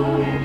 More.